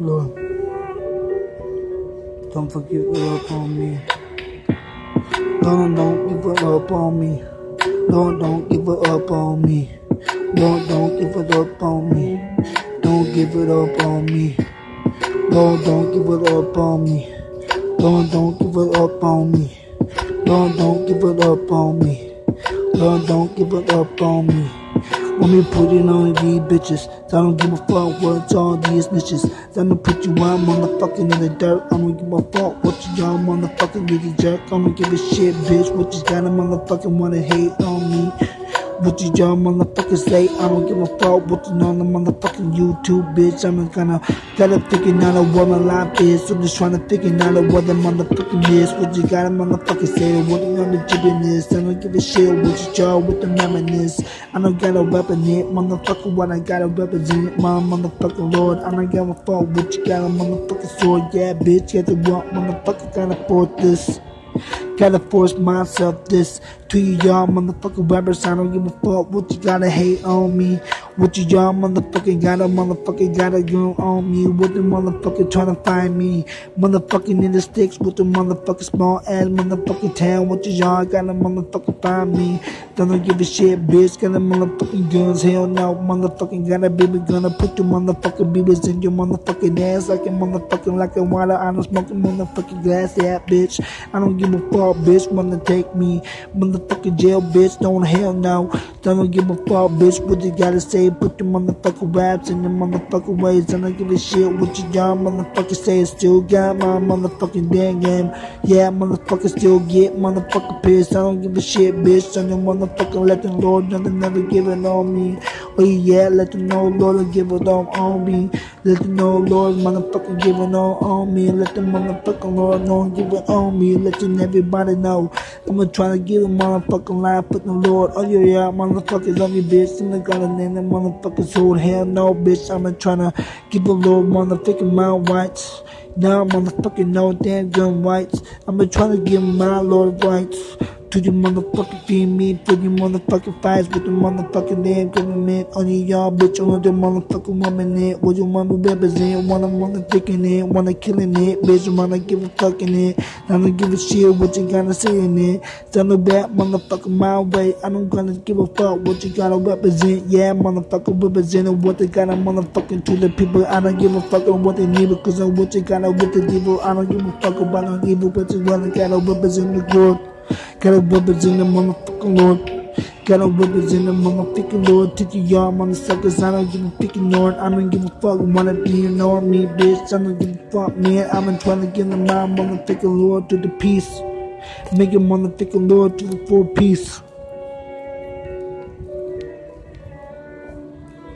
Lord, don't forget up on me. Lord, don't give it up on me. Lord, don't give it up on me. Lord, don't give it up on me. Don't give it up on me. Lord, don't give it up on me. Lord, don't give it up on me. Lord, don't give it up on me. Lord, don't give it up on me. Want me put it on these bitches. I don't give a fuck what's all these bitches. I'ma put you on motherfucking in the dirt. I don't give a fuck what you y'all motherfucking nigga jerk. I don't give a shit, bitch. What you got a motherfucking wanna hate on me. What you y'all motherfuckers say? I don't give a fuck what you know the motherfucking YouTube, bitch. I'm gonna gotta figure out what my life is. So just trying to figure out what the motherfucking is. What you gotta motherfucking say? What you on the jibbing is? I don't give a shit what you y'all with the mammon is. I don't gotta weapon it, motherfucker. What I gotta represent, my motherfucking lord. I don't give a fuck what you got a motherfucking sword. Yeah, bitch, get the what motherfucker gotta afford this. Gotta force myself this to you y'all motherfucking rappers. I don't give a fuck what you gotta hate on me. What you y'all motherfucking gotta motherfucking gotta go on me. What the motherfucker trying to find me. Motherfucking in the sticks with the motherfucking small ass motherfucking town. What you y'all gotta motherfucking find me. Don't give a shit, bitch. Got a motherfucking guns. Hell no, motherfucking got a baby gonna put your motherfucking babies in your motherfucking ass like a motherfucking like a water. I don't smoke a motherfucking glass, that bitch. I don't give a fuck, bitch. Wanna take me, motherfucking jail, bitch. Don't hell no. Don't give a fuck, bitch. What you gotta say? Put your motherfucking raps in your motherfucking ways. I don't give a shit what you y'all motherfucking say. Still got my motherfucking damn game. Yeah, motherfucker still get motherfucking pissed. I don't give a shit, bitch. On your motherfucking let the Lord nothing never give it on me. Oh yeah, let them know Lord give it all on me. Let them know Lord motherfucking give it all on me. Let the motherfucking Lord know give it on me. Let them everybody know. I'ma try to give a motherfucking life, put the Lord. Oh yeah, yeah, motherfuckers on me, bitch. I'm gonna name the motherfuckers hold hell no, bitch. I'm trying to give a Lord motherfucking my rights. Now motherfucking no damn gun rights. I'ma try to give my Lord rights. To you motherfucking feed me, for you motherfucking fights with the motherfucking damn government. On you y'all bitch, on the motherfucking woman it. What you wanna represent, wanna motherfucking it, wanna killing it, bitch, wanna give a fucking it. I don't give a shit what you gotta say in it. Tell about motherfucking my way. I don't gonna give a fuck what you gotta represent. Yeah, motherfucker representing what they gotta motherfucking to the people. I don't give a fuck on what they need because of what you gotta with the devil. I don't give a fuck about no evil, but you wanna gotta represent the good. Gotta in the motherfucking Lord. Gotta in the motherfucking Lord. Take y'all motherfuckers. I don't give a fucking Lord. I don't give a fuck. Wanna be ignore me, bitch. I don't give a fuck, man. I'm been trying to get my motherfucking Lord to the peace. Make a motherfucking Lord to the full peace.